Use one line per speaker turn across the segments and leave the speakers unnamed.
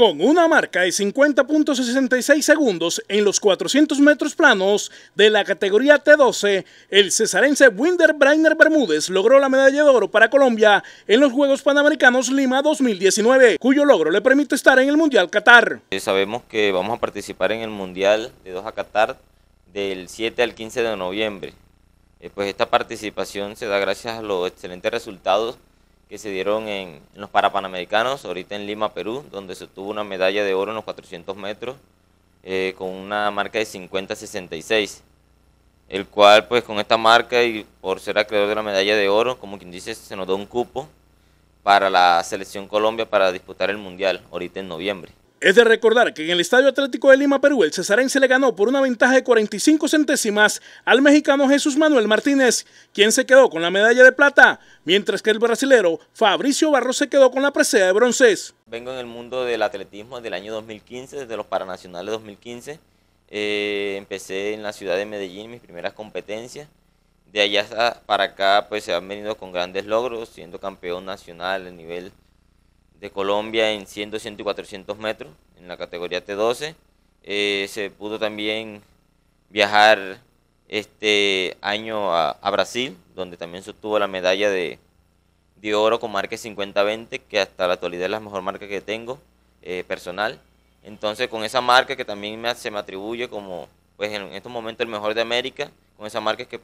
Con una marca de 50.66 segundos en los 400 metros planos de la categoría T12, el cesarense Winder Brainer Bermúdez logró la medalla de oro para Colombia en los Juegos Panamericanos Lima 2019, cuyo logro le permite estar en el Mundial Qatar.
Sabemos que vamos a participar en el Mundial de Doha Qatar del 7 al 15 de noviembre. Eh, pues esta participación se da gracias a los excelentes resultados que se dieron en, los Parapanamericanos, ahorita en Lima, Perú, donde se obtuvo una medalla de oro en los 400 metros eh, con una marca de 50-66, el cual pues con esta marca y por ser acreedor de la medalla de oro, como quien dice, se nos da un cupo para la selección Colombia para disputar el Mundial ahorita en noviembre.
Es de recordar que en el Estadio Atlético de Lima, Perú, el cesarense le ganó por una ventaja de 45 centésimas al mexicano Jesús Manuel Martínez, quien se quedó con la medalla de plata, mientras que el brasilero Fabricio Barros se quedó con la presea de bronces.
Vengo en el mundo del atletismo desde el año 2015, desde los Paranacionales 2015. Eh, empecé en la ciudad de Medellín mis primeras competencias. De allá para acá pues se han venido con grandes logros, siendo campeón nacional a nivel de Colombia en 100, 200 y 400 metros en la categoría T12. Eh, se pudo también viajar este año a, Brasil, donde también se obtuvo la medalla de, de oro con marca 50-20, que hasta la actualidad es la mejor marca que tengo eh, personal. Entonces con esa marca que también me, se me atribuye como pues en estos momentos el mejor de América, con esa marca es que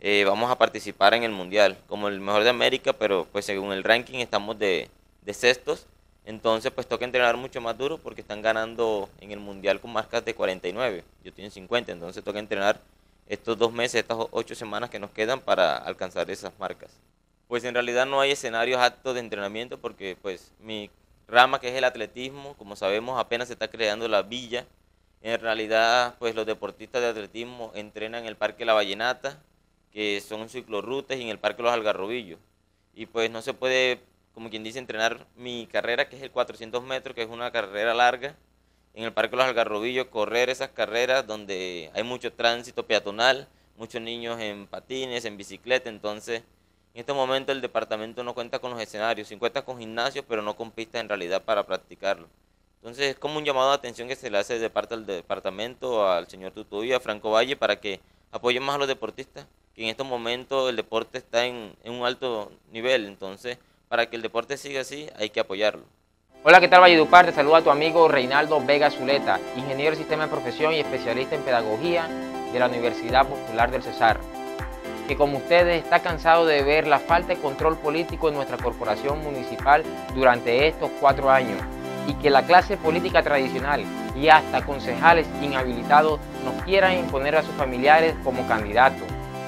eh, vamos a participar en el Mundial como el mejor de América, pero pues según el ranking estamos de, de sextos. Entonces, pues toca entrenar mucho más duro porque están ganando en el mundial con marcas de 49. Yo tengo 50, entonces toca entrenar estos dos meses, estas ocho semanas que nos quedan para alcanzar esas marcas. Pues en realidad no hay escenarios actos de entrenamiento porque pues mi rama que es el atletismo, como sabemos apenas se está creando la villa. En realidad pues los deportistas de atletismo entrenan en el Parque La Vallenata, que son ciclorrutas y en el Parque Los Algarrobillos. Y pues no se puede como quien dice, entrenar mi carrera, que es el 400 metros, que es una carrera larga, en el Parque Los Algarrobillos, correr esas carreras donde hay mucho tránsito peatonal, muchos niños en patines, en bicicleta, entonces en este momento el departamento no cuenta con los escenarios, sí cuenta con gimnasios, pero no con pistas en realidad para practicarlo. Entonces es como un llamado de atención que se le hace de parte del departamento al señor Tutuy a Franco Valle para que apoyen más a los deportistas, que en estos momentos el deporte está en, en un alto nivel, entonces para que el deporte siga así, hay que apoyarlo.
Hola, ¿qué tal Valledupar? Te saluda tu amigo Reinaldo Vega Zuleta, ingeniero de sistema de profesión y especialista en pedagogía de la Universidad Popular del Cesar, que como ustedes está cansado de ver la falta de control político en nuestra corporación municipal durante estos cuatro años y que la clase política tradicional y hasta concejales inhabilitados nos quieran imponer a sus familiares como candidatos.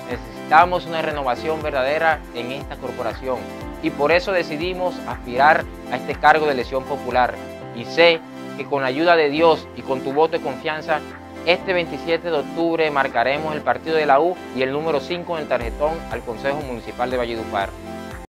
Necesitamos una renovación verdadera en esta corporación y por eso decidimos aspirar a este cargo de elección popular. Y sé que con la ayuda de Dios y con tu voto de confianza, este 27 de octubre marcaremos el partido de la U y el número 5 en el tarjetón al Consejo Municipal de Valledupar.